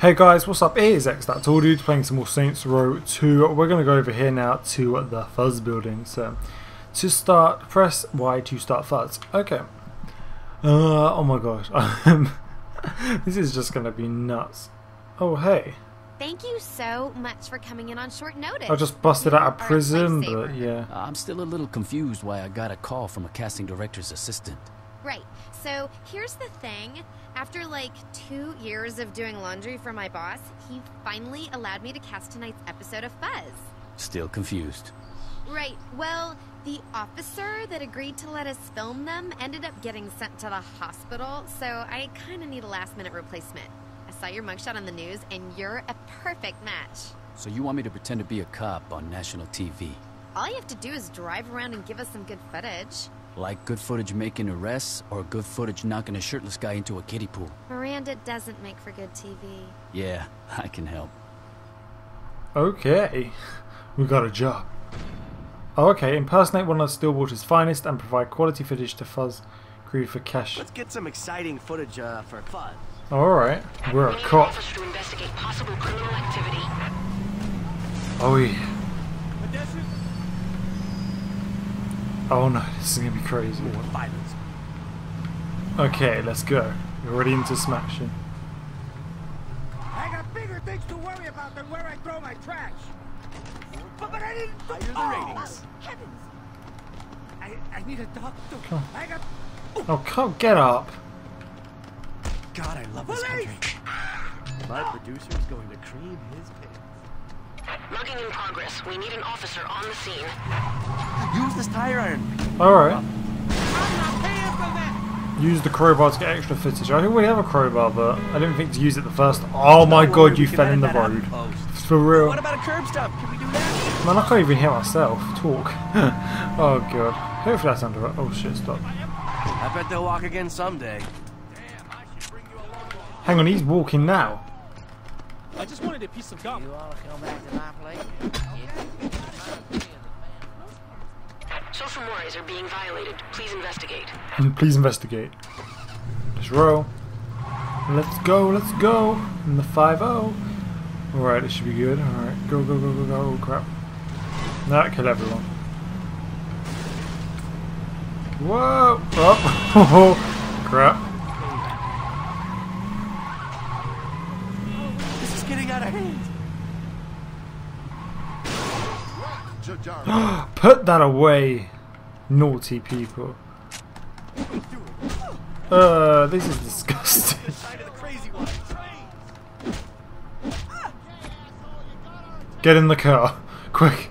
Hey guys, what's up? It is X That Tall Dude playing some more Saints Row 2. We're going to go over here now to the Fuzz building. So, to start, press Y to start Fuzz. Okay. Uh, oh my gosh. this is just going to be nuts. Oh, hey. Thank you so much for coming in on short notice. I just busted You out of prison, but yeah. I'm still a little confused why I got a call from a casting director's assistant. Right. So here's the thing. After like two years of doing laundry for my boss, he finally allowed me to cast tonight's episode of Fuzz. Still confused. Right. Well, the officer that agreed to let us film them ended up getting sent to the hospital, so I kind of need a last minute replacement. I saw your mugshot on the news, and you're a perfect match. So you want me to pretend to be a cop on national TV? All you have to do is drive around and give us some good footage. Like good footage making arrests or good footage knocking a shirtless guy into a kiddie pool? Miranda doesn't make for good TV. Yeah, I can help. Okay. We got a job. Oh, okay. Impersonate one of Stillwater's finest and provide quality footage to Fuzz crew for cash. Let's get some exciting footage uh, for fun. Alright. We're a We need an cop. to investigate possible criminal activity. Oh yeah. Oh no, this is gonna be crazy. Violence. Okay, let's go. We're already into smashing. I got bigger things to worry about than where I throw my trash. But, but I didn't. Higher the oh, ratings. Heavens! I, I need a doctor. Come. I got. Oh, come get up. God, I love this country. My producer's going to cream his pants. Mugging in progress. We need an officer on the scene. Use this tire iron. Alright. I'm not paying for that. Use the crowbar to get extra footage. I think we have a crowbar, but I didn't think to use it the first. Oh my Don't god, you fell in the that out road. For real. What about a curb stop? Can we do that? Man, I can't even hear myself talk. oh god. Hopefully that's under it. Oh shit, stop. I bet they'll walk again someday. Hang on, he's walking now. I just wanted a piece of gum. You all come back to my place. Social mores are being violated. Please investigate. Please investigate. Let's roll. Let's go, let's go. In the 5 0. Alright, it should be good. Alright, go, go, go, go, go. Oh crap. That killed everyone. Whoa! Oh, crap. Put that away, naughty people. Uh, this is disgusting. Side of the crazy one. Get in the car, quick.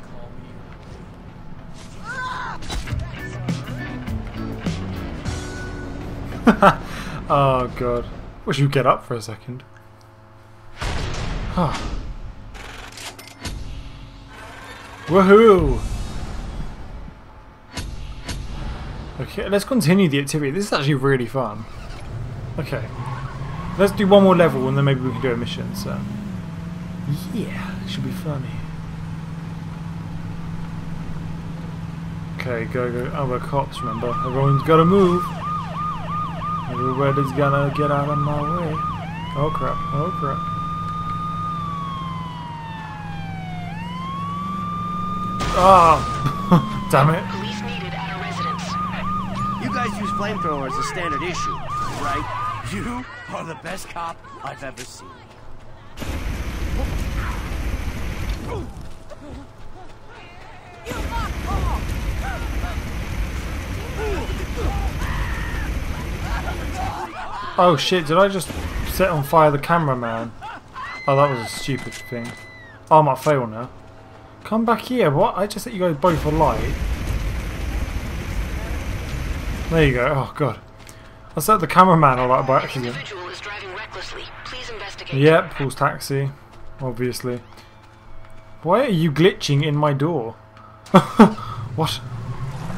oh god. Wish you get up for a second. Huh. Woohoo! Okay, let's continue the activity. This is actually really fun. Okay. Let's do one more level and then maybe we can do a mission, so. Yeah, it should be funny. Okay, go, go. Oh, we're cops, remember? Everyone's gotta move. Everybody's gonna get out of my way. Oh crap, oh crap. Ah! Damn it. You is a standard issue, right? You are the best cop I've ever seen. Oh shit, did I just set on fire the cameraman? Oh, that was a stupid thing. Oh, I might fail now. Come back here, what? I just set you guys both alight. There you go, oh god. I set the cameraman alight by This accident. individual is driving recklessly. Please investigate. Yep, pulls taxi. Obviously. Why are you glitching in my door? what?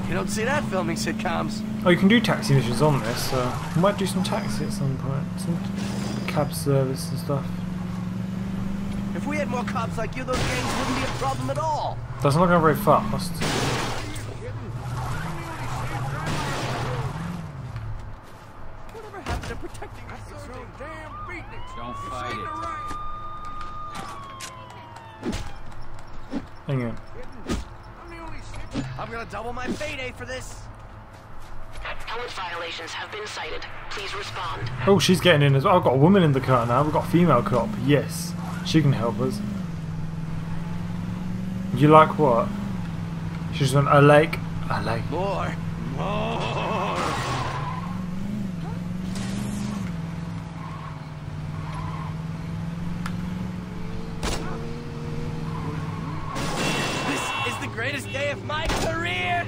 You don't see that filming sitcoms. Oh, you can do taxi missions on this, so we might do some taxi at some point. Some cab service and stuff. If we had more cops like you, those gangs wouldn't be a problem at all. That's not going very fast. Don't fight it. Hang on. I'm the only shit. I'm gonna double my payday for this. Helmet violations have been cited. Please respond. Oh, she's getting in as well. I've got a woman in the car now. We've got a female cop. Yes. She can help us. You like what? She's on a lake. A lake. More. More. This is the greatest day of my career.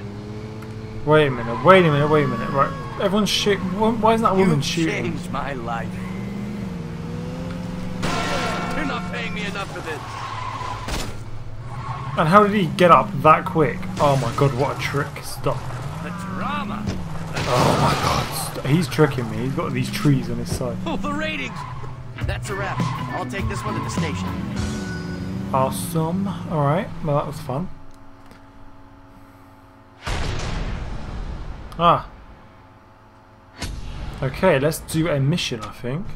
Wait a minute. Wait a minute. Wait a minute. Right. Everyone's shoot. Why isn't that woman you shooting? changed my life. You're not paying me enough for this. And how did he get up that quick? Oh my god, what a trick. Stop. The drama. Oh my god. He's tricking me. He's got these trees on his side. Oh, the ratings. That's a wrap. I'll take this one to the station. Awesome. Alright. Well, that was fun. Ah. Okay, let's do a mission, I think.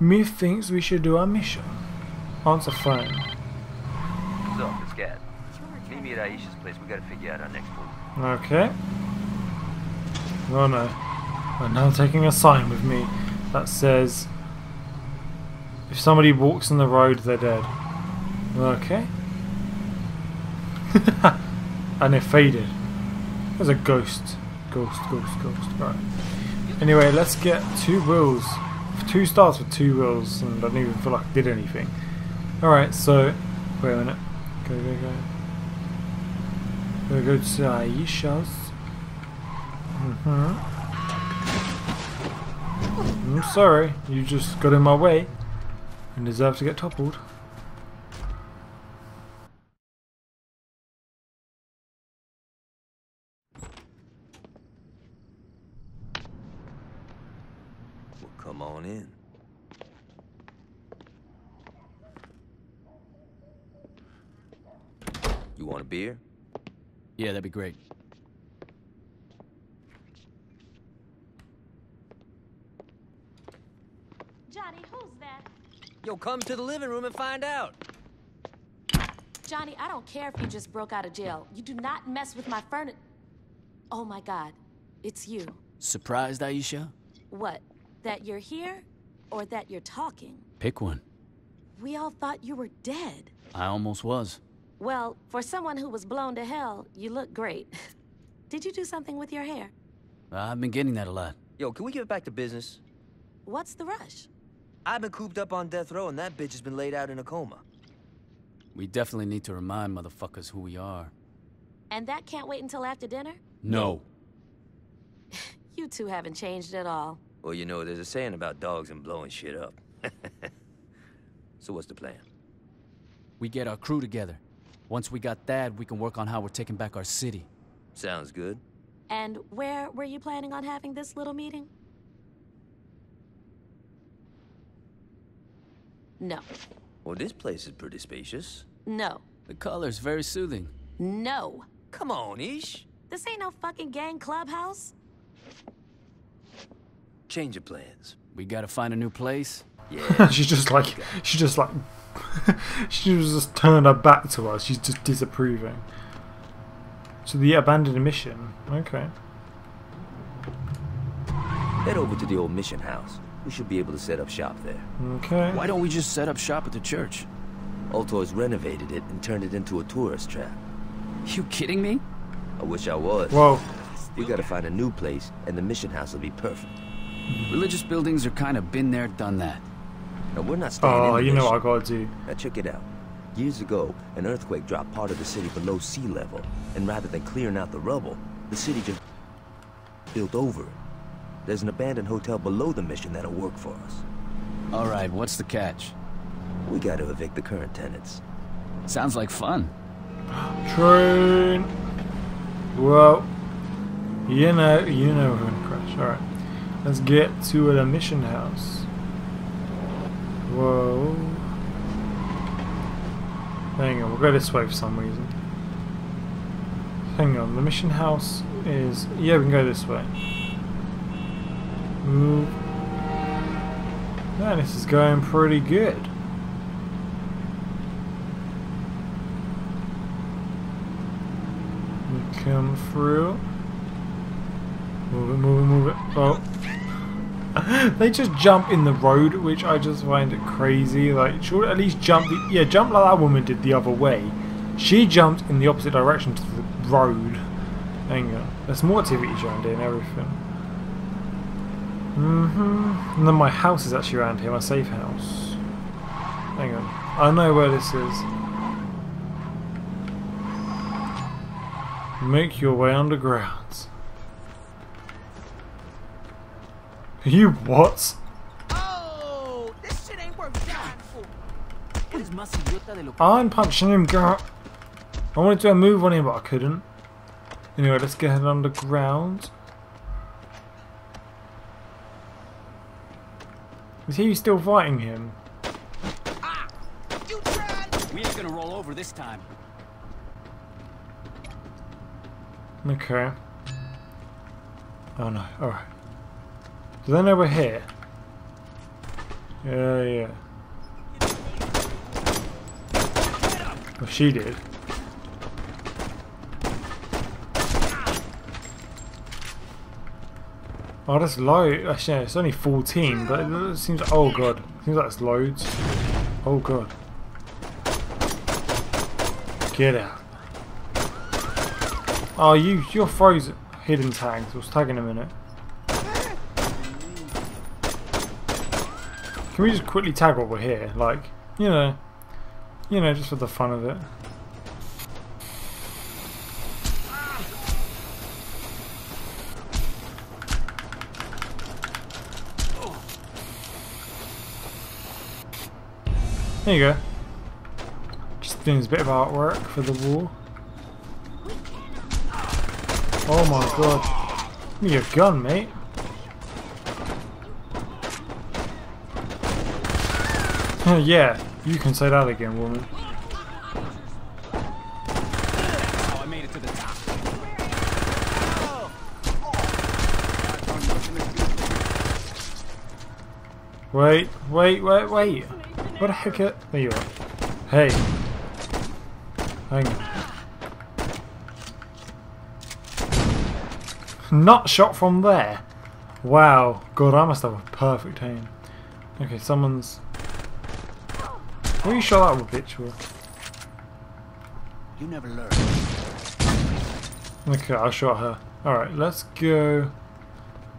Me thinks we should do a mission. Answer phone. So, it's Gat. Meet me at Aisha's place. We gotta figure out our next move. Okay. Oh no. I'm now taking a sign with me that says if somebody walks on the road, they're dead. Okay. and it faded. There's a ghost. Ghost, ghost, ghost. Right. Anyway, let's get two wheels. Two stars for two wheels, and I didn't even feel like I did anything. Alright, so. Wait a minute. Go, go, go. Go, go to Aisha's. Mm-hmm. I'm sorry, you just got in my way and deserve to get toppled. Well, come on in. You want a beer? Yeah, that'd be great. Johnny, who's that? Yo, come to the living room and find out. Johnny, I don't care if you just broke out of jail. You do not mess with my furniture. Oh my god, it's you. Surprised, Aisha? What? That you're here? Or that you're talking? Pick one. We all thought you were dead. I almost was. Well, for someone who was blown to hell, you look great. Did you do something with your hair? Uh, I've been getting that a lot. Yo, can we get back to business? What's the rush? I've been cooped up on death row and that bitch has been laid out in a coma. We definitely need to remind motherfuckers who we are. And that can't wait until after dinner? No. You two haven't changed at all. Well, you know, there's a saying about dogs and blowing shit up. so what's the plan? We get our crew together. Once we got that, we can work on how we're taking back our city. Sounds good. And where were you planning on having this little meeting? No. Well, this place is pretty spacious. No. The color's very soothing. No. Come on, Ish. This ain't no fucking gang clubhouse. Change of plans. We gotta find a new place. Yeah. she's just like she's just like she was just turned her back to us. She's just disapproving. So the abandoned mission. Okay. Head over to the old mission house. We should be able to set up shop there. Okay. Why don't we just set up shop at the church? Ultor's renovated it and turned it into a tourist trap. You kidding me? I wish I was. Whoa. We gotta find a new place, and the mission house will be perfect. Religious buildings are kind of been there, done that. Now, we're not staying Oh, in the you know what I mission. gotta do. Now, check it out. Years ago, an earthquake dropped part of the city below sea level, and rather than clearing out the rubble, the city just built over it. There's an abandoned hotel below the mission that'll work for us. All right, what's the catch? We gotta evict the current tenants. Sounds like fun. Train. Well, you know, you know we're gonna crash. All right, let's get to the mission house. Whoa. Hang on, we'll go this way for some reason. Hang on, the mission house is yeah, we can go this way. Move. This is going pretty good. We come through. Move it, move it, move it. Oh. they just jump in the road, which I just find crazy. Like, should at least jump the yeah, jump like that woman did the other way. She jumped in the opposite direction to the road. Hang on. There's more activities around here and everything. Mm-hmm. And then my house is actually around here, my safe house. Hang on. I know where this is. Make your way underground. You what? Oh, this shit ain't worth dying for. I'm punching him, girl. I wanted to do a move on him, but I couldn't. Anyway, let's get him underground. Is he still fighting him? We ain't gonna roll over this time. Okay. Oh no, alright. Do they know here? Yeah, yeah. Well, she did. Oh, that's low. Actually, it's only 14, but it seems. Oh god, It seems like it's loads. Oh god. Get out. Oh, you, you're frozen. Hidden tags. I was tag in a minute. Can we just quickly tag while we're here? Like, you know, you know, just for the fun of it. There you go. Just doing this bit of artwork for the wall. Oh my god. Give me your gun, mate. yeah, you can say that again, woman. Oh, I made it to the top. Wait, wait, wait, wait. What the heck? Are, there you are. Hey. Hang on. Not shot from there. Wow. God, I must have a perfect aim. Okay, someone's... You shot that bitch? with? You never learn. Okay, I shot her. Alright, let's go...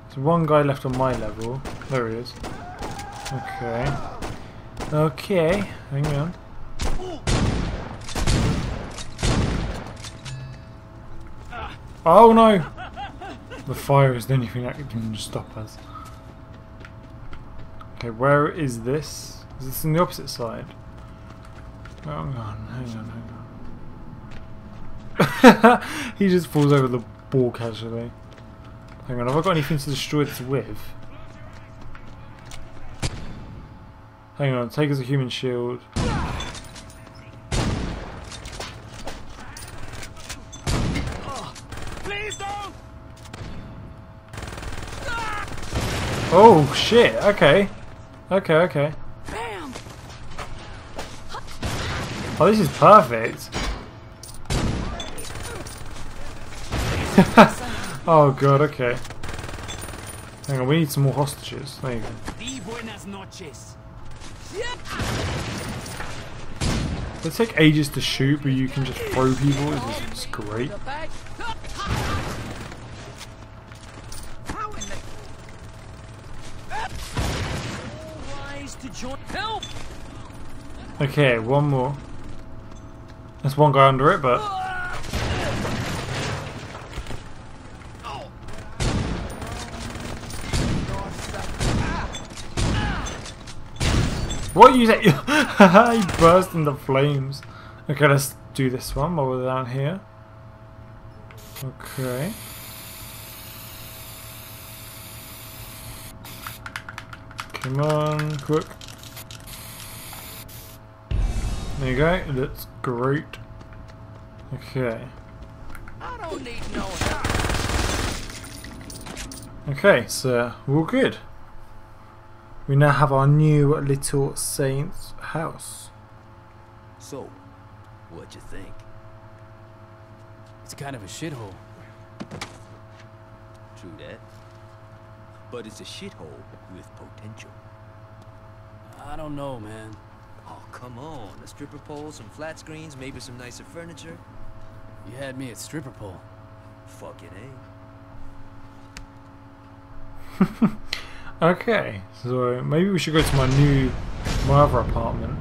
There's one guy left on my level. There he is. Okay. Okay, hang on. Oh no! The fire is the only thing that can stop us. Okay, where is this? Is this on the opposite side? Hang on, hang on, hang on. he just falls over the ball casually. Hang on, have I got anything to destroy this with? Hang on, take as a human shield. Please don't! Oh shit, okay. Okay, okay. Oh, this is perfect. oh god, okay. Hang on, we need some more hostages. There you go. Di buenas noches. They take ages to shoot, but you can just throw people. This is just great. How in the... Wise to join... Help! Okay, one more. There's one guy under it, but what you say? he burst into flames. Okay, let's do this one while we're down here. Okay. Come on, quick. There you go, that's great. Okay. I don't need no. Okay, so we're all good. We now have our new little saint's house. So, what'd you think? It's kind of a shithole. True that. But it's a shithole with potential. I don't know, man. Oh, come on. A stripper pole, some flat screens, maybe some nicer furniture. You had me at stripper pole. Fucking eh? A. Okay, so maybe we should go to my new, my other apartment.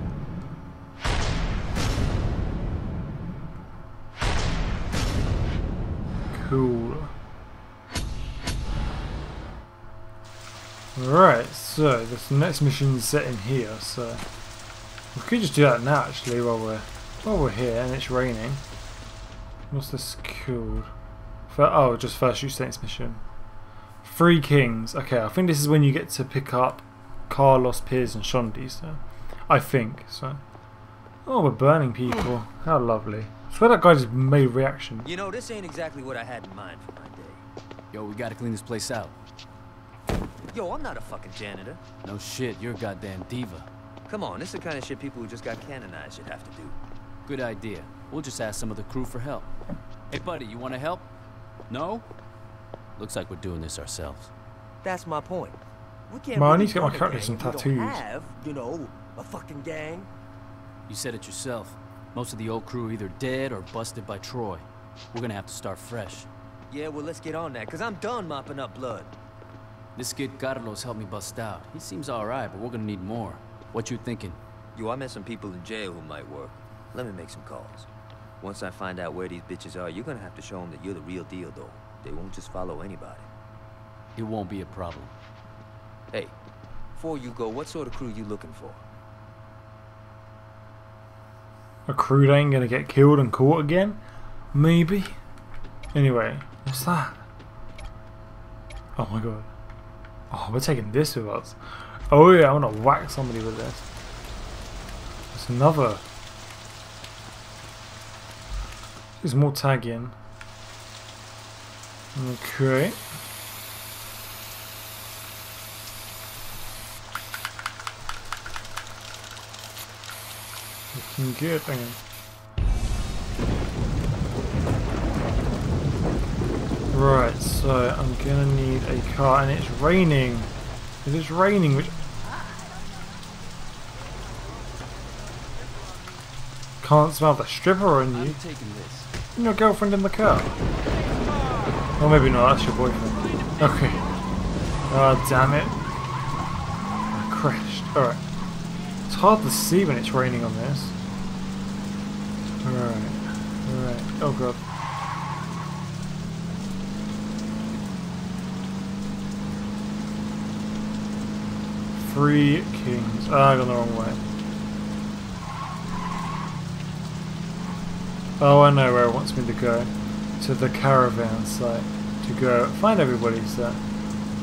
Cool. Alright, so this next mission's set in here, so we could just do that now actually while we're while we're here and it's raining. What's this called? For, oh, just first shoot Saints mission. Three Kings. Okay, I think this is when you get to pick up Carlos, Pierce, and Shaundi. So, I think so. Oh, we're burning people. How lovely. I swear that guy just made reaction. You know, this ain't exactly what I had in mind for my day. Yo, we gotta clean this place out. Yo, I'm not a fucking janitor. No shit, you're a goddamn diva. Come on, this is the kind of shit people who just got canonized should have to do. Good idea. We'll just ask some of the crew for help. Hey, buddy, you wanna help? No? Looks like we're doing this ourselves. That's my point. We can't Man, I really need to get my run a character some we tattoos. Don't have, you know, a fucking gang. You said it yourself. Most of the old crew are either dead or busted by Troy. We're gonna have to start fresh. Yeah, well, let's get on that, because I'm done mopping up blood. This kid Carlos helped me bust out. He seems alright, but we're gonna need more. What you thinking? Yo, I met some people in jail who might work. Let me make some calls. Once I find out where these bitches are, you're gonna have to show them that you're the real deal, though. They won't just follow anybody. It won't be a problem. Hey, before you go, what sort of crew you looking for? A crew that ain't gonna get killed and caught again? Maybe. Anyway, what's that? Oh my god. Oh, we're taking this with us. Oh yeah, I wanna whack somebody with this. There's another. There's more tagging. Okay. Looking good, hang on. Right, so I'm gonna need a car, and it's raining. It is raining, which can't smell the stripper on you. And your girlfriend in the car. Or maybe not, that's your boyfriend. Okay. Oh, damn it. I crashed. Alright. It's hard to see when it's raining on this. Alright. Alright. Oh god. Three kings. Ah, I got the wrong way. Oh, I know where it wants me to go. To the caravan site. To go find everybody, there.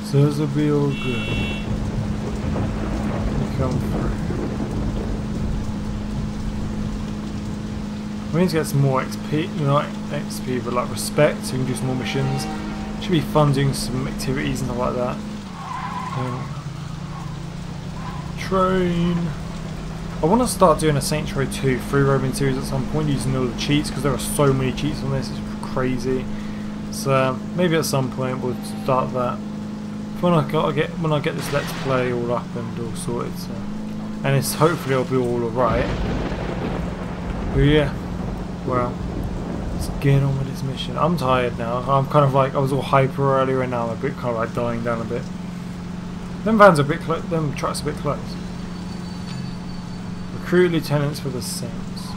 So this will be all good. Come through. We need to get some more XP, you know, XP, but like respect, so we can do some more missions. Should be fun doing some activities and stuff like that. Um, train. I want to start doing a Row 2 free roaming series at some point using all the cheats because there are so many cheats on this, it's crazy. So maybe at some point we'll start that. When I got get when I get this Let's Play all up and all sorted, so. and it's hopefully it'll be all alright. But yeah, well, let's get on with this mission. I'm tired now. I'm kind of like I was all hyper earlier, and now I'm a bit kind of like dying down a bit. Them vans are a bit close. Them trucks are a bit close. Recruit lieutenants for the Saints.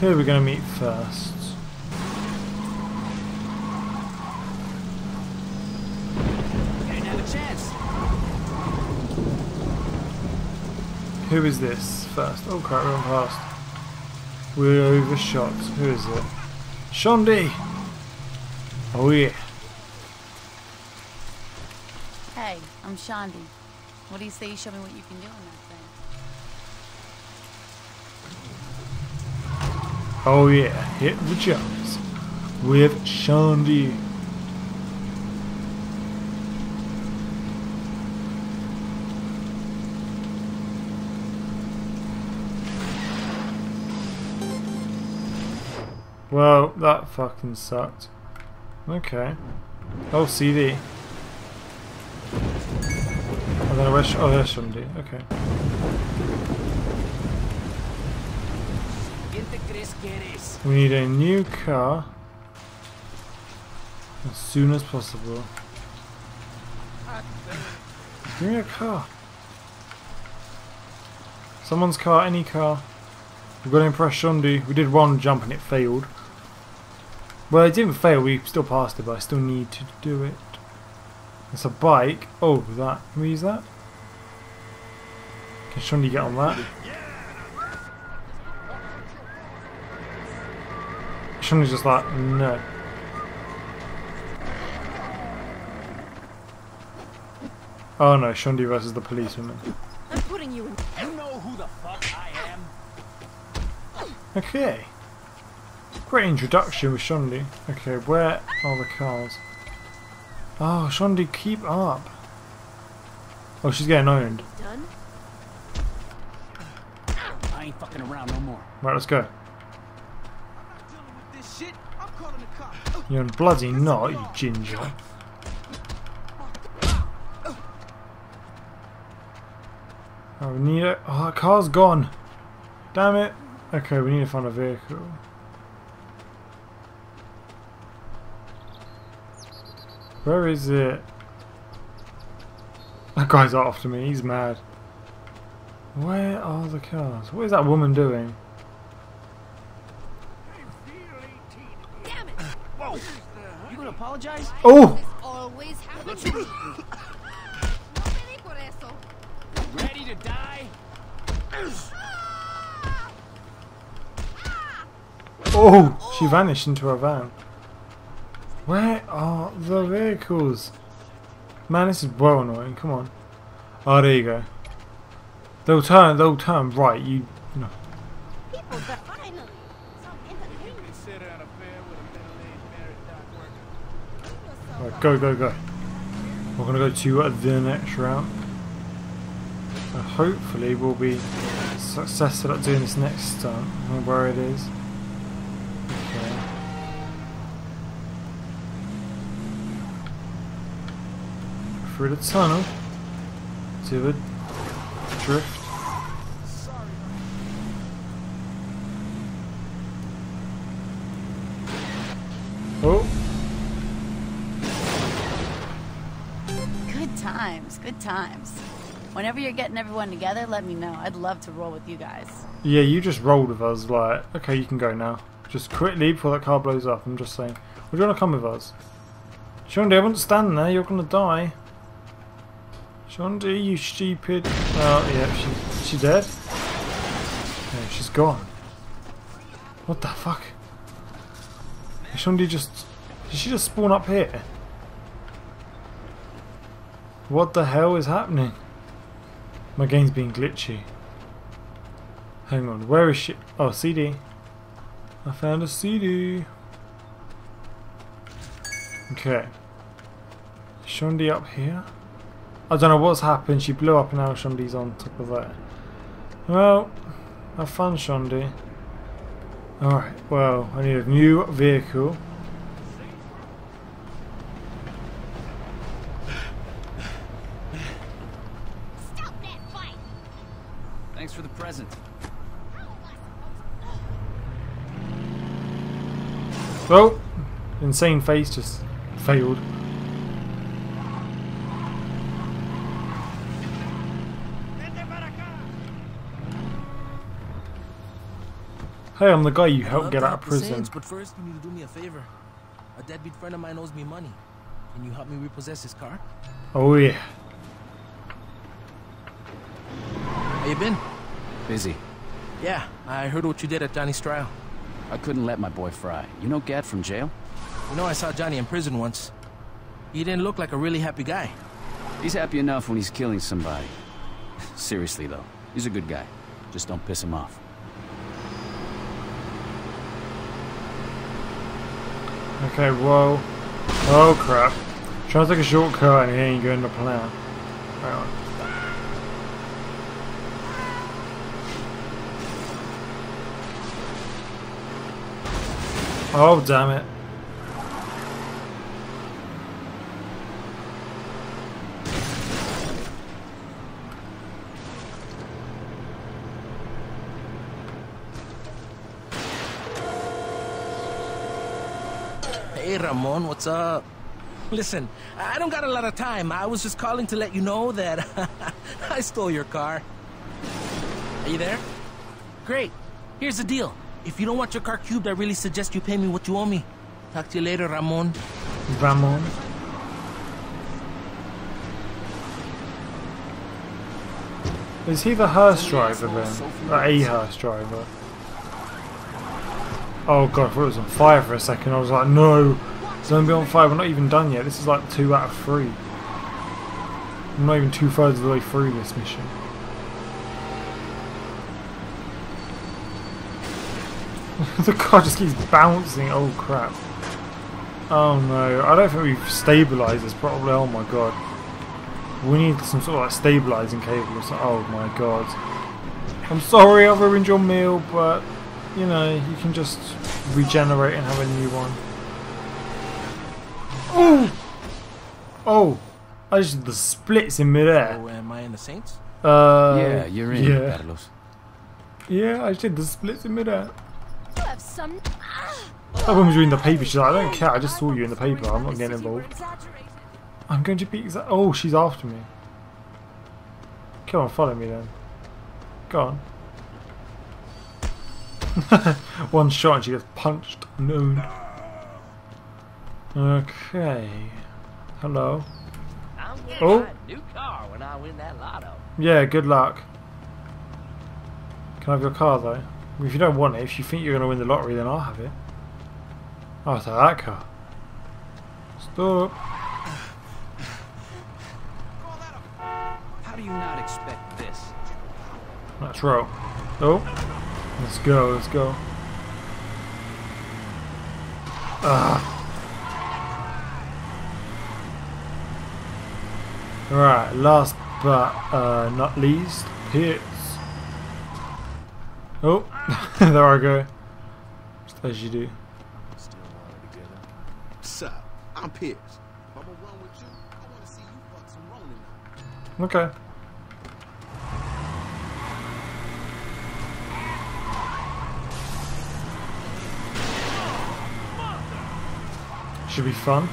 Who are we going to meet first? Didn't have a chance. Who is this first? Oh crap, we're on past. We're overshot. Who is it? Shaundi! Oh yeah. Hey, I'm Shaundi. What do you say you show me what you can do in that thing? Oh yeah, hit the jumps with Shaundi. Well, that fucking sucked. Okay. Oh, CD. Oh, wish. oh, there's Shaundi. Okay. We need a new car. As soon as possible. Give me a car. Someone's car, any car. We've got to impress Shaundi. We did one jump and it failed. Well, it didn't fail, we still passed it, but I still need to do it. It's a bike. Oh, that. Can we use that? Can Shaundi get on that? Shaundi's just like, no. Oh no, Shaundi versus the policewoman. I'm putting you in. You know who the fuck I am? Okay. Great introduction with Shaundi. Okay, where are the cars? Oh, Shaundi, keep up. Oh, she's getting owned. Done? I ain't fucking around no more. Right, let's go. Shit, I'm calling the. You're bloody not, you ginger. Oh, we need it. Oh, that car's gone. Damn it. Okay, we need to find a vehicle. Where is it? That guy's after me. He's mad. Where are the cars? What is that woman doing? Damn it! Whoa! You gonna apologize? Oh! Always happens to me. No pedí por eso. Ready to die? Oh! She vanished into a van. Where are the vehicles? Man, this is well annoying. Come on. Oh, there you go. They'll turn. They'll turn right. You. No. People that finally some entertainment. Consider an affair with a middle-aged married dock worker. Right, go, go, go. We're gonna go to uh, the next route. And hopefully, we'll be successful at doing this next stunt. I don't know where it is. Okay. Through the tunnel to the drift. Oh, times, good times. Whenever you're getting everyone together, let me know. I'd love to roll with you guys. yeah, you just rolled with us. Like, okay, you can go now. Just quickly before that car blows up. I'm just saying. Would you want to come with us? Shaundi, I wouldn't stand there. You're gonna die. Shaundi, you stupid. Oh, yeah, she, she dead? Yeah, she's gone. What the fuck? Shaundi just... Did she just spawn up here? What the hell is happening? My game's being glitchy. Hang on, where is she? Oh, CD. I found a CD. Okay. Shaundi up here? I don't know what's happened. She blew up and now Shaundi's on top of that. Well, have fun, Shaundi. Alright, well, I need a new vehicle. Stop that fight! Thanks for the present. Well, insane face just failed. Hey, I'm the guy you helped get out of prison. but first you need to do me a favor. A deadbeat friend of mine owes me money. Can you help me repossess his car? Oh yeah. How you been? Busy. Yeah, I heard what you did at Johnny's trial. I couldn't let my boy fry. You know Gat from jail? You know I saw Johnny in prison once. He didn't look like a really happy guy. He's happy enough when he's killing somebody. Seriously, though. He's a good guy. Just don't piss him off. Okay, whoa. Oh crap. Trying to take a shortcut and he ain't going to plan. Hang on. Oh, damn it. Hey, Ramon, what's up? Listen, I don't got a lot of time. I was just calling to let you know that I stole your car. Are you there? Great. Here's the deal. If you don't want your car cubed, I really suggest you pay me what you owe me. Talk to you later, Ramon. Ramon. Is he the hearse driver then? A hearse driver? Oh god, I thought it was on fire for a second. I was like, no, it's only on fire. We're not even done yet. This is like two out of three. I'm not even two thirds of the way through this mission. the car just keeps bouncing. Oh crap. Oh no, I don't think we've stabilised this properly. Oh my god. We need some sort of like stabilising cable or something. Oh my god. I'm sorry I've ruined your meal, but you know, you can just regenerate and have a new one. Oh! Oh! I just did the splits in midair. Oh, am I in the Saints? Uh, yeah, you're in, yeah. Carlos. Yeah, I just did the splits in midair. You have some. That was reading the paper. She's like, I don't care. I just saw you in the paper. I'm not getting involved. I'm going to be exa- Oh, she's after me. Come on, follow me then. Go on. One shot and she gets punched. No. Okay. Hello. Oh. a new car when I win that lotto. Yeah, good luck. Can I have your car though? If you don't want it, if you think you're going to win the lottery, then I'll have it. I'll take that car. Stop. How do you not expect this? Let's roll. Oh. Let's go, let's go. Ah. Right, last but uh, not least, Pitts. Oh, there I go. Just as you do. Still together. Sup? I'm Pierce. If I'm gonna run with you, I wanna see you fuck some Ronin. Okay. Should be fun.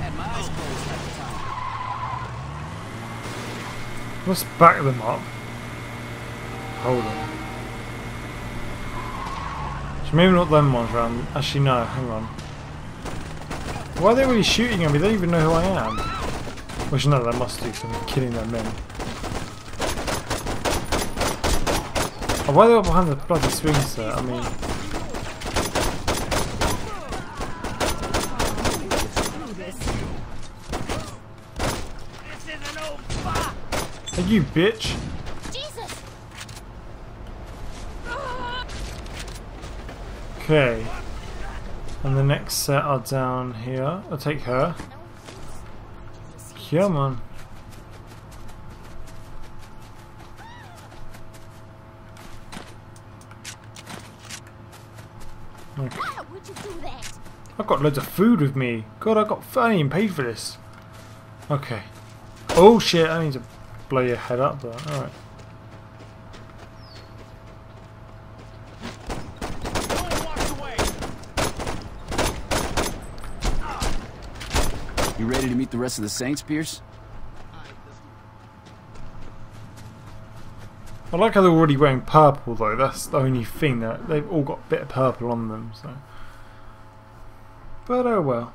Had my eyes closed half the time. Let's back them up. Hold on. So maybe not them ones round. Actually, no. Hang on. Why are they really shooting at me? They don't even know who I am. Which no, they must do because I'm killing their men. Oh, why are they all behind the bloody swing set? I mean, are you bitch? Jesus! Okay. And the next set are down here. I'll take her. Come on. Okay. Why would you do that? I've got loads of food with me. God, I got I ain't paid for this. Okay. Oh shit! I need to blow your head up, but all right. You ready to meet the rest of the Saints, Pierce? I like how they're already wearing purple though. That's the only thing that they've all got a bit of purple on them. So, but oh well.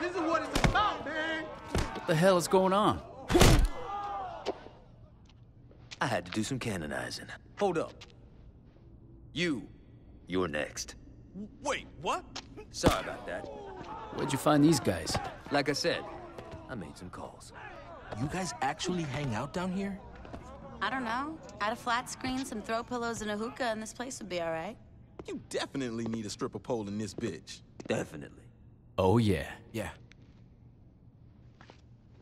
This is what it's about, man. What the hell is going on? I had to do some canonizing. Hold up. You. You're next. Wait, what? Sorry about that. Where'd you find these guys? Like I said, I made some calls. You guys actually hang out down here? I don't know. Add a flat screen, some throw pillows, and a hookah, and this place would be all right. You definitely need a stripper pole in this bitch. Definitely. Oh, yeah. Yeah.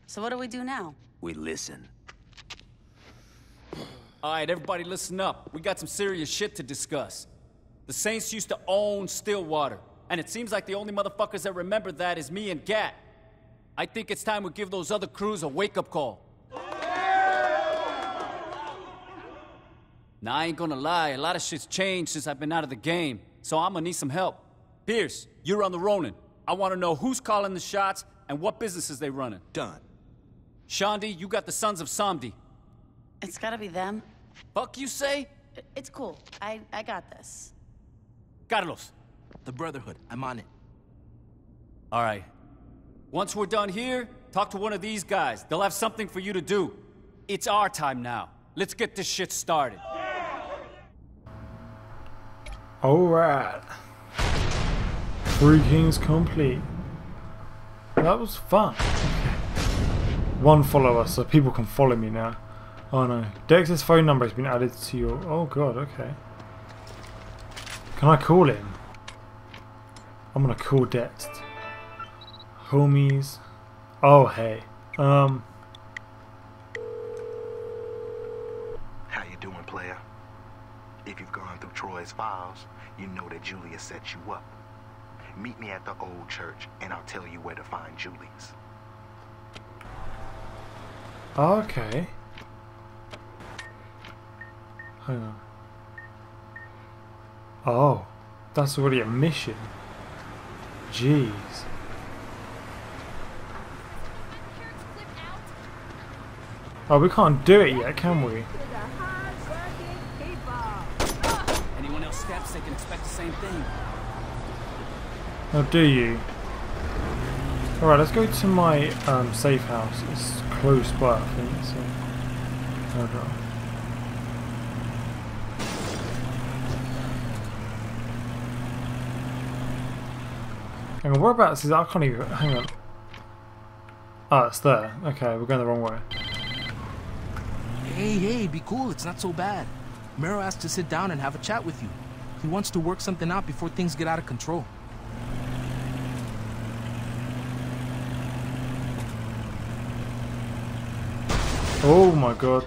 So what do we do now? We listen. All right, everybody listen up. We got some serious shit to discuss. The Saints used to own Stillwater, and it seems like the only motherfuckers that remember that is me and Gat. I think it's time we give those other crews a wake-up call. Now, I ain't gonna lie, a lot of shit's changed since I've been out of the game, so I'm gonna need some help. Pierce, you're on the Ronin. I wanna know who's calling the shots and what businesses they running. Done. Shaundi, you got the Sons of Samedi. It's gotta be them. Fuck you say? It's cool. I, I got this. Carlos. The Brotherhood. I'm on it. All right. Once we're done here, talk to one of these guys. They'll have something for you to do. It's our time now. Let's get this shit started. Alright. Three Kings complete. That was fun. One follower, so people can follow me now. Oh no. Dex's phone number has been added to your... Oh god, okay. Can I call him? I'm gonna call Dex. Homies. Oh hey. Um... How you doing, player? If you've gone through Troy's files, you know that Julius set you up. Meet me at the old church, and I'll tell you where to find Julius. Oh, okay. Hang on. Oh, that's already a mission. Jeez. Oh, we can't do it yet, can we? Anyone else steps, they can expect the same thing. Oh, do you? Alright, let's go to my um, safe house. It's close by, I think. So. Hold on. Hang on, whereabouts is that? I can't even. Hang on. Ah, it's there. Okay, we're going the wrong way. Hey, hey, be cool. It's not so bad. Maero asked to sit down and have a chat with you. He wants to work something out before things get out of control. Oh my god.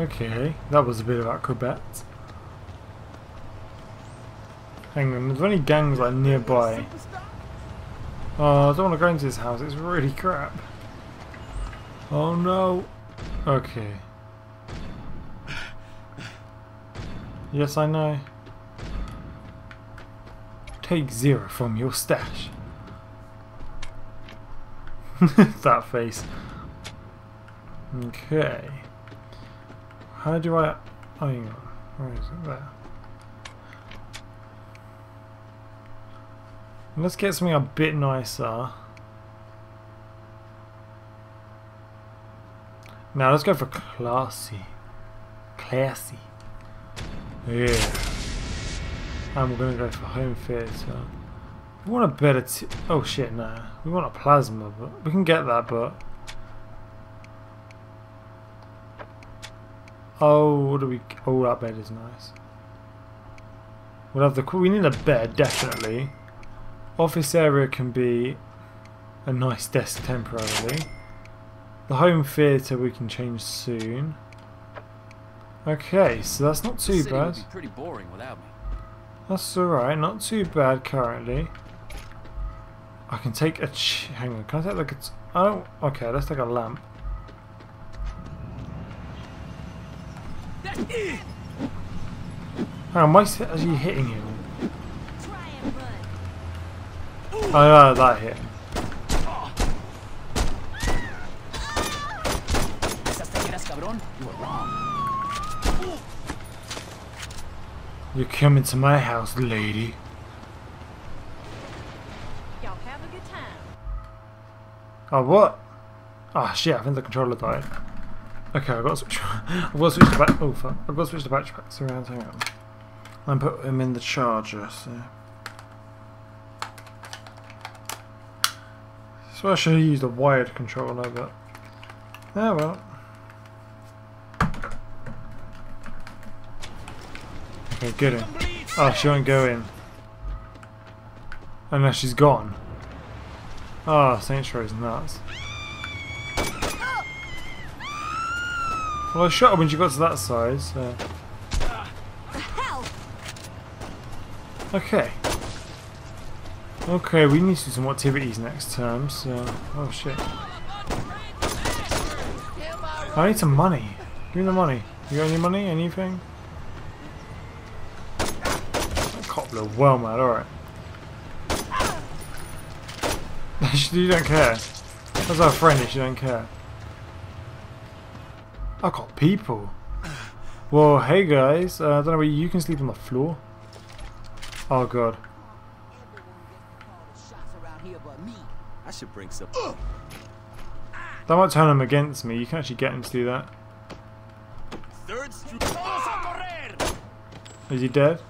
Okay, that was a bit of acrobat. Hang on, are there any gangs like nearby? Oh, I don't want to go into this house, it's really crap. Oh no. Okay. Yes, I know. Take zero from your stash. that face. Okay. How do I... Oh, hang on. Where is it? There. Let's get something a bit nicer. Now let's go for classy. Classy. Yeah. And we're gonna go for home theatre. We want a better t Oh shit, no. We want a plasma, but we can get that, but... Oh, what do we... Oh, that bed is nice. We'll have the... We need a bed, definitely. Office area can be a nice desk temporarily. The home theatre we can change soon. Okay, so that's not too bad. pretty boring without me. That's alright, not too bad currently. I can take a ch hang on, can I take like a t oh okay, let's take a lamp. Hang on, am I s- actually hitting him? Oh no, that hit. You were wrong. You're coming to my house, lady. Y'all have a good time. Oh what? Ah shit, I think the controller died. Okay, I've got to switch. I've got to switch the back. Oh fuck! I've got to switch the backpacks around. Hang on. And put them in the charger. So. So I should have used a wired controller, but yeah, well. Okay, get in. Oh, she won't go in. Unless she's gone. Ah, Saint Sanctuary's nuts. Well, I shot her when she got to that size. So. Okay. Okay, we need to do some activities next term, so... Oh shit. I need some money. Give me the money. You got any money? Anything? That cop looked well mad, alright. you don't care. That's our friend if you don't care. I got people. Well, hey guys, uh, I don't know, where you can sleep on the floor. Oh god. I should bring some. That might turn him against me. You can actually get him to do that. Is he dead?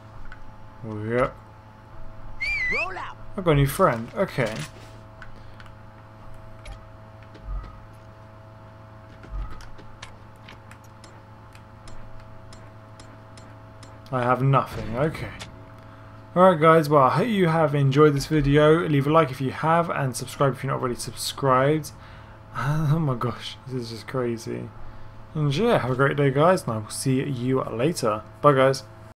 Oh, yep. I've got a new friend. Okay. I have nothing. Okay. Alright guys, well I hope you have enjoyed this video. Leave a like if you have and subscribe if you're not already subscribed. Oh my gosh, this is just crazy. And yeah, have a great day guys and I will see you later. Bye guys.